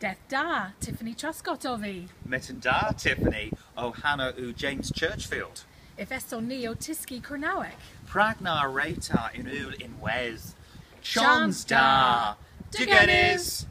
Death da, Tiffany Truscott o fi. Da, Tiffany, o Hannah u James Churchfield. If esto ni o Tisgi Kernewek. Pragna reta in ul in wes. Chans da. digenis.